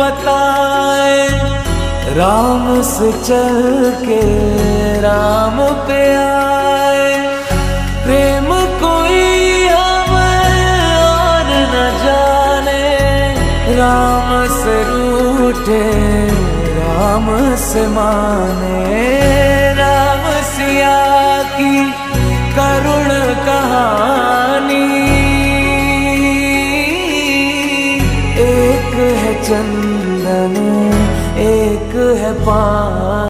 बताए, राम से चल के राम पे आए। प्रेम कोई हमें और न जाने, राम से रूठे, राम से माने। एक है चंदन एक है पान।